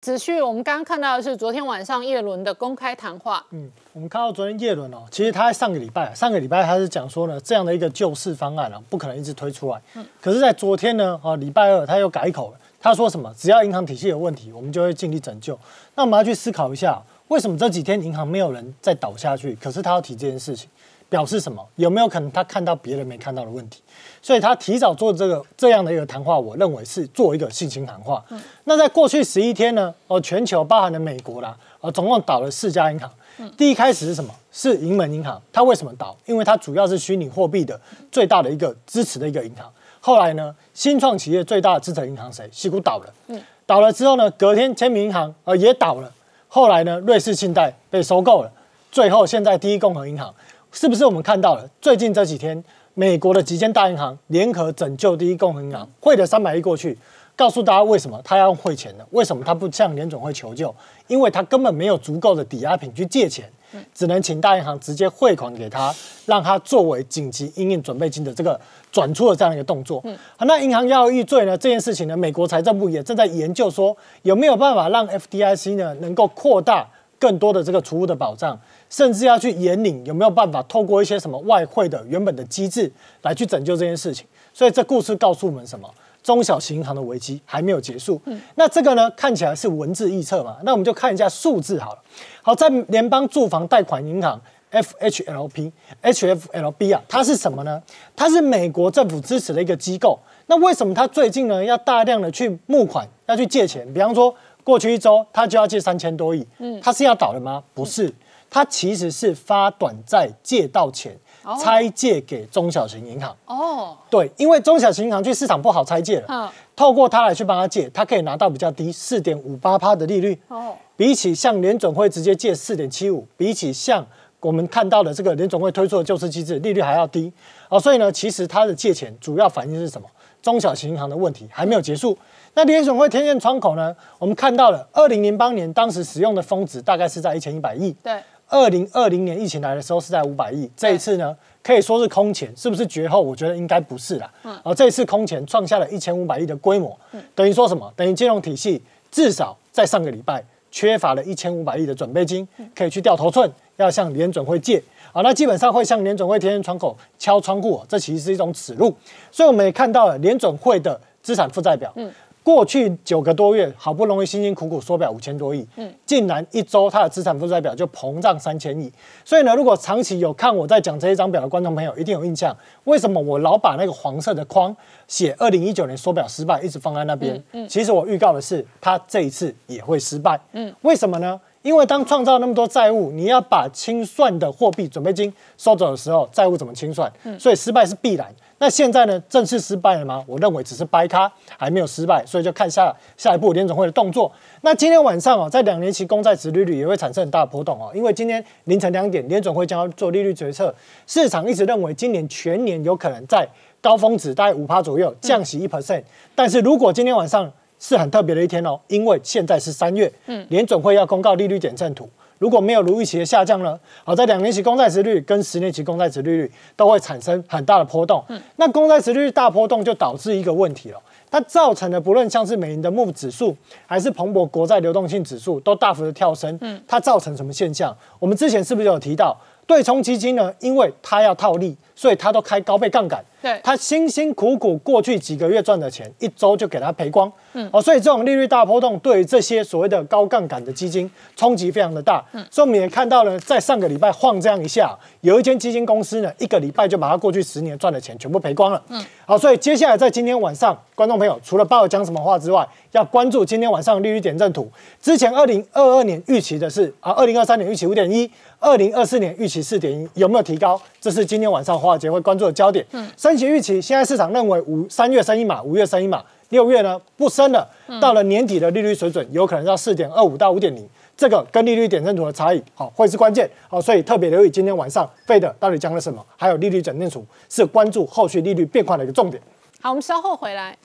子旭，我们刚刚看到的是昨天晚上叶伦的公开谈话。嗯，我们看到昨天叶伦哦，其实他在上个礼拜，上个礼拜他是讲说呢，这样的一个救市方案啊，不可能一直推出来。嗯，可是，在昨天呢，啊，礼拜二他又改口了，他说什么？只要银行体系有问题，我们就会尽力拯救。那我们要去思考一下，为什么这几天银行没有人再倒下去？可是他要提这件事情。表示什么？有没有可能他看到别人没看到的问题？所以他提早做这个这样的一个谈话，我认为是做一个信心谈话。那在过去十一天呢？哦，全球包含了美国啦，呃，总共倒了四家银行。第一开始是什么？是银门银行。它为什么倒？因为它主要是虚拟货币的最大的一个支持的一个银行。后来呢，新创企业最大的支持银行谁？西谷倒了。嗯，倒了之后呢，隔天签名银行呃也倒了。后来呢，瑞士信贷被收购了。最后现在第一共和银行。是不是我们看到了最近这几天，美国的几间大银行联合拯救第一共和银行，汇了三百亿过去，告诉大家为什么他要汇钱呢？为什么他不向联总会求救？因为他根本没有足够的抵押品去借钱，只能请大银行直接汇款给他，让他作为紧急应应准备金的这个转出的这样一个动作。好，那银行要易罪呢？这件事情呢，美国财政部也正在研究说，有没有办法让 FDIC 呢能够扩大更多的这个储物的保障。甚至要去引领，有没有办法透过一些什么外汇的原本的机制来去拯救这件事情？所以这故事告诉我们什么？中小型银行的危机还没有结束。嗯，那这个呢，看起来是文字预测嘛？那我们就看一下数字好了。好，在联邦住房贷款银行 FHLP、HFLB 啊，它是什么呢？它是美国政府支持的一个机构。那为什么它最近呢要大量的去募款，要去借钱？比方说过去一周它就要借三千多亿。嗯，它是要倒了吗？不是。它其实是发短债借到钱，拆借给中小型银行。哦，对，因为中小型银行去市场不好拆借了，透过它来去帮他借，他可以拿到比较低四点五八趴的利率。哦，比起向联总会直接借四点七五，比起像我们看到的这个联总会推出的救市机制，利率还要低。哦，所以呢，其实他的借钱主要反映是什么？中小型银行的问题还没有结束。那联总会天线窗口呢？我们看到了二零零八年当时使用的峰值大概是在一千一百亿。对。二零二零年疫情来的时候是在五百亿，这一次呢可以说是空前，是不是绝后？我觉得应该不是啦。嗯，而这一次空前创下了一千五百亿的规模，等于说什么？等于金融体系至少在上个礼拜缺乏了一千五百亿的准备金，可以去掉头寸，要向联准会借。好，那基本上会向联准会天天窗口敲窗户，这其实是一种耻辱。所以我们也看到了联准会的资产负债表。嗯。过去九个多月，好不容易辛辛苦苦缩表五千多亿，嗯，竟然一周它的资产负债表就膨胀三千亿。所以呢，如果长期有看我在讲这一张表的观众朋友，一定有印象。为什么我老把那个黄色的框写二零一九年缩表失败，一直放在那边？嗯，其实我预告的是，它这一次也会失败。嗯，为什么呢？因为当创造那么多债务，你要把清算的货币准备金收走的时候，债务怎么清算？嗯，所以失败是必然。那现在呢？正式失败了吗？我认为只是掰咖，还没有失败，所以就看下下一步联总会的动作。那今天晚上哦，在两年期公债值利率也会产生很大的波动哦，因为今天凌晨两点，联总会将要做利率决策。市场一直认为今年全年有可能在高峰值大概五趴左右降息一 percent，但是如果今天晚上是很特别的一天哦，因为现在是三月，嗯，联总会要公告利率点阵图。如果没有如预期的下降呢？好，在两年期公债值率跟十年期公债值利率都会产生很大的波动。嗯，那公债值率大波动就导致一个问题了，它造成的不论像是美银的木指数，还是彭博国债流动性指数，都大幅的跳升。嗯，它造成什么现象？我们之前是不是有提到，对冲基金呢？因为它要套利，所以他都开高倍杠杆。对，他辛辛苦苦过去几个月赚的钱，一周就给他赔光。嗯，哦，所以这种利率大波动对于这些所谓的高杠杆的基金冲击非常的大。嗯，所以我们也看到了，在上个礼拜晃这样一下，有一间基金公司呢，一个礼拜就把它过去十年赚的钱全部赔光了。嗯，好，所以接下来在今天晚上，观众朋友除了鲍尔讲什么话之外，要关注今天晚上利率点阵图。之前二零二二年预期的是啊，二零二三年预期五点一，二零二四年预期四点一，有没有提高？这是今天晚上华尔街会关注的焦点。嗯。升息预期，现在市场认为五三月升一码，五月升一码，六月呢不升了。到了年底的利率水准，有可能到四点二五到五点零，这个跟利率点阵图的差异，好会是关键。好，所以特别留意今天晚上费的到底讲了什么，还有利率整阵图是关注后续利率变化的一个重点。好，我们稍后回来。